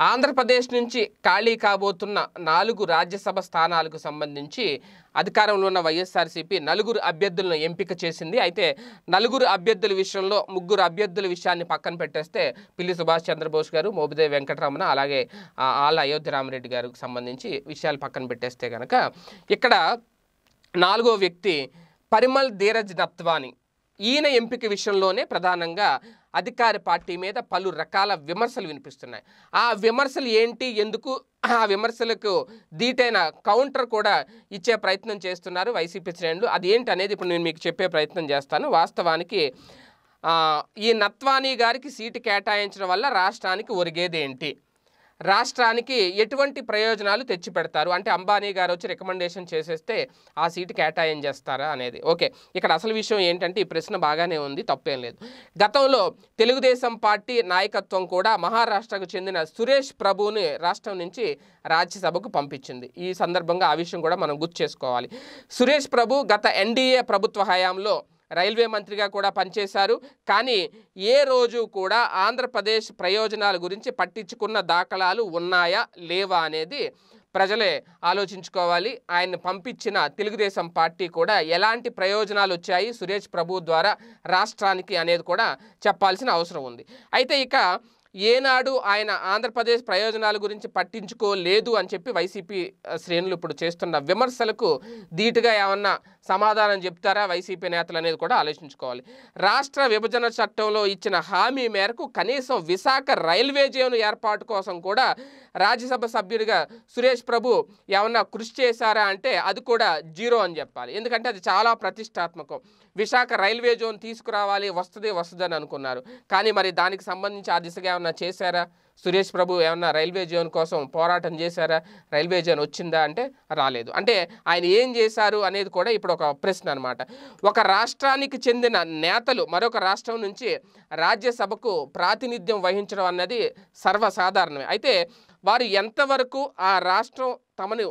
ఆంధ్రప్రదేశ్ నుంచి ఖాళీ కాబోతున్న నాలుగు రాజ్యసభ స్థానాలకు సంబంధించి అధికారంలో ఉన్న వైఎస్ఆర్సీపీ నలుగురు అభ్యర్థులను ఎంపిక చేసింది. అయితే నలుగురు అభ్యర్థుల విషయంలో ముగ్గురు అభ్యర్థుల విషయాన్ని పక్కన పెట్టేస్తే పిల్లి సుభాష్ చంద్రబోస్ గారు మోబిదేవి వెంకటరమణ అలాగే ఆళ్ళ అయోధ్య రామరెడ్డి గారికి సంబంధించి విషయాలు పక్కన పెట్టేస్తే కనుక ఇక్కడ నాలుగో వ్యక్తి పరిమల్ ధీరజ్ నత్వాని ఈయన ఎంపిక విషయంలోనే ప్రధానంగా అధికార పార్టీ మీద పలు రకాల విమర్శలు వినిపిస్తున్నాయి. ఆ విమర్శలు ఏంటి? ఎందుకు? ఆ విమర్శలకు దీటైన కౌంటర్ కూడా ఇచ్చే ప్రయత్నం చేస్తున్నారు వైసీపీ శ్రేణులు. అది ఏంటి అనేది ఇప్పుడు నేను మీకు చెప్పే ప్రయత్నం చేస్తాను. వాస్తవానికి ఈ నత్వానీ గారికి సీటు కేటాయించడం వల్ల రాష్ట్రానికి ఒరిగేది ఏంటి రాష్ట్రానికి ఎటువంటి ప్రయోజనాలు తెచ్చిపెడతారు? అంటే అంబానీ గారు వచ్చి రికమెండేషన్ చేసేస్తే ఆ సీటు కేటాయం చేస్తారా అనేది. ఓకే. ఇక్కడ అసలు విషయం ఏంటంటే ఈ ప్రశ్న బాగానే ఉంది తప్పేం లేదు. గతంలో తెలుగుదేశం పార్టీ నాయకత్వం కూడా మహారాష్ట్రకు చెందిన సురేష్ ప్రభుని రాష్ట్రం నుంచి రాజ్యసభకు పంపించింది. ఈ సందర్భంగా ఆ విషయం కూడా మనం గుర్తు చేసుకోవాలి. సురేష్ ప్రభు గత ఎన్డీఏ ప్రభుత్వ హయాంలో రైల్వే మంత్రిగా కూడా పనిచేశారు. కానీ ఏ రోజు కూడా ఆంధ్రప్రదేశ్ ప్రయోజనాల గురించి పట్టించుకున్న దాఖలాలు ఉన్నాయా లేవా అనేది ప్రజలే ఆలోచించుకోవాలి. ఆయన పంపించిన తెలుగుదేశం పార్టీ కూడా ఎలాంటి ప్రయోజనాలు వచ్చాయి సురేష్ ప్రభు ద్వారా రాష్ట్రానికి అనేది కూడా చెప్పాల్సిన అవసరం ఉంది. అయితే ఇక ఏనాడు ఆయన ఆంధ్రప్రదేశ్ ప్రయోజనాల గురించి పట్టించుకోలేదు అని చెప్పి వైసీపీ శ్రేణులు ఇప్పుడు చేస్తున్న విమర్శలకు ధీటుగా ఏమన్నా సమాధానం చెప్తారా వైసీపీ నేతలు అనేది కూడా ఆలోచించుకోవాలి. రాష్ట్ర విభజన చట్టంలో ఇచ్చిన హామీ మేరకు కనీసం విశాఖ రైల్వే జోన్ ఏర్పాటు కోసం కూడా రాజ్యసభ సభ్యుడిగా సురేష్ ప్రభు ఏమన్నా కృషి చేశారా అంటే అది కూడా జీరో అని చెప్పాలి. ఎందుకంటే అది చాలా ప్రతిష్టాత్మకం. విశాఖ రైల్వే జోన్ తీసుకురావాలి వస్తుంది వస్తుందని అనుకున్నారు. కానీ మరి దానికి సంబంధించి ఆ దిశగా ఏమన్నా చేశారా? సురేష్ ప్రభు ఏమన్నా రైల్వే జోన్ కోసం పోరాటం చేశారా? రైల్వే జోన్ వచ్చిందా అంటే రాలేదు. అంటే ఆయన ఏం చేశారు అనేది కూడా ఇప్పుడు ఒక ప్రశ్న అనమాట ఒక రాష్ట్రానికి చెందిన నేతలు మరొక రాష్ట్రం నుంచి రాజ్యసభకు ప్రాతినిధ్యం వహించడం అన్నది సర్వసాధారణమే. అయితే వారు ఎంతవరకు ఆ రాష్ట్రం తమను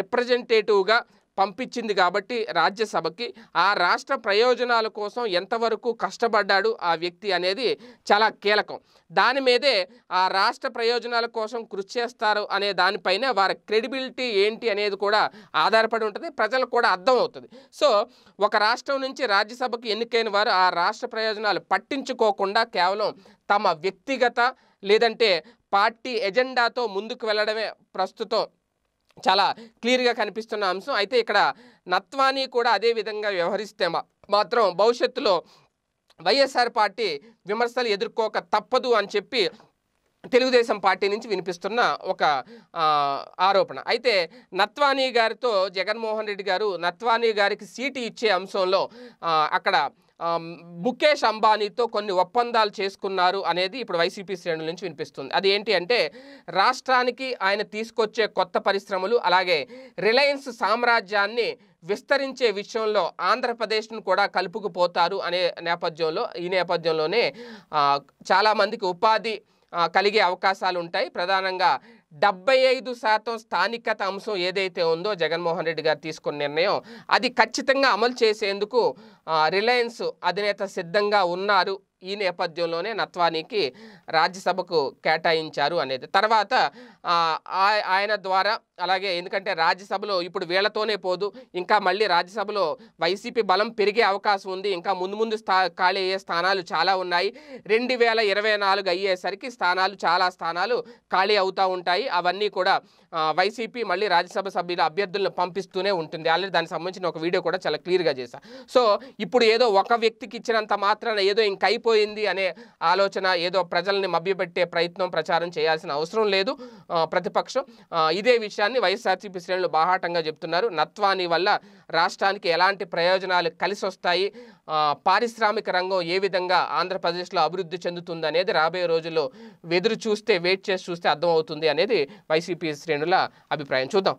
రిప్రజెంటేటివ్గా పంపించింది కాబట్టి రాజ్యసభకి ఆ రాష్ట్ర ప్రయోజనాల కోసం ఎంతవరకు కష్టపడ్డాడు ఆ వ్యక్తి అనేది చాలా కీలకం. దాని మీదే ఆ రాష్ట్ర ప్రయోజనాల కోసం కృషి చేస్తారు అనే దానిపైనే వారి క్రెడిబిలిటీ ఏంటి అనేది కూడా ఆధారపడి ఉంటుంది. ప్రజలకు కూడా అర్థం అవుతుంది. సో ఒక రాష్ట్రం నుంచి రాజ్యసభకు ఎన్నికైన వారు ఆ రాష్ట్ర ప్రయోజనాలు పట్టించుకోకుండా కేవలం తమ వ్యక్తిగత లేదంటే పార్టీ ఎజెండాతో ముందుకు వెళ్ళడమే ప్రస్తుతం చాలా క్లియర్గా కనిపిస్తున్న అంశం. అయితే ఇక్కడ నత్వానీ కూడా అదే విధంగా వ్యవహరిస్తే మాత్రం భవిష్యత్తులో వైఎస్ఆర్ పార్టీ విమర్శలు ఎదుర్కోక తప్పదు అని చెప్పి తెలుగుదేశం పార్టీ నుంచి వినిపిస్తున్న ఒక ఆరోపణ. అయితే నత్వానీ గారితో జగన్మోహన్ రెడ్డి గారు నత్వానీ గారికి సీటు ఇచ్చే అంశంలో అక్కడ ముఖేష్ అంబానీతో కొన్ని ఒప్పందాలు చేసుకున్నారు అనేది ఇప్పుడు వైసీపీ శ్రేణుల నుంచి వినిపిస్తుంది. అది ఏంటి అంటే రాష్ట్రానికి ఆయన తీసుకొచ్చే కొత్త పరిశ్రమలు అలాగే రిలయన్స్ సామ్రాజ్యాన్ని విస్తరించే విషయంలో ఆంధ్రప్రదేశ్ను కూడా కలుపుకుపోతారు అనే నేపథ్యంలో ఈ నేపథ్యంలోనే చాలామందికి ఉపాధి కలిగే అవకాశాలు ఉంటాయి ప్రధానంగా డెబ్బై ఐదు శాతం స్థానికత అంశం ఏదైతే ఉందో జగన్మోహన్ రెడ్డి గారు తీసుకున్న నిర్ణయం అది ఖచ్చితంగా అమలు చేసేందుకు రిలయన్స్ అధినేత సిద్ధంగా ఉన్నారు. ఈ నేపథ్యంలోనే నత్వానికి రాజ్యసభకు కేటాయించారు అనేది. తర్వాత ఆయన ద్వారా అలాగే ఎందుకంటే రాజ్యసభలో ఇప్పుడు వీళ్ళతోనే పోదు ఇంకా మళ్ళీ రాజ్యసభలో వైసీపీ బలం పెరిగే అవకాశం ఉంది ఇంకా ముందు ముందు స్థా ఖాళీ అయ్యే స్థానాలు చాలా ఉన్నాయి. రెండు వేల ఇరవై నాలుగు అయ్యేసరికి స్థానాలు చాలా స్థానాలు ఖాళీ అవుతూ ఉంటాయి. అవన్నీ కూడా వైసీపీ మళ్ళీ రాజ్యసభ సభ్యుల అభ్యర్థులను పంపిస్తూనే ఉంటుంది. ఆల్రెడీ దానికి సంబంధించిన ఒక వీడియో కూడా చాలా క్లియర్గా చేశా. సో ఇప్పుడు ఏదో ఒక వ్యక్తికి ఇచ్చినంత మాత్రాన ఏదో ఇంక అయిపోయింది అనే ఆలోచన ఏదో ప్రజల్ని మభ్యపెట్టే ప్రయత్నం ప్రచారం చేయాల్సిన అవసరం లేదు ప్రతిపక్షం. ఇదే విషయాన్ని వైఎస్ఆర్సీపీ శ్రేణులు బాహాటంగా చెప్తున్నారు. నత్వాని వల్ల రాష్ట్రానికి ఎలాంటి ప్రయోజనాలు కలిసి వస్తాయి పారిశ్రామిక రంగం ఏ విధంగా ఆంధ్రప్రదేశ్లో అభివృద్ధి చెందుతుంది అనేది రాబోయే రోజుల్లో వెదురు చూస్తే వెయిట్ చేసి చూస్తే అర్థమవుతుంది అనేది వైసీపీ శ్రేణుల అభిప్రాయం. చూద్దాం.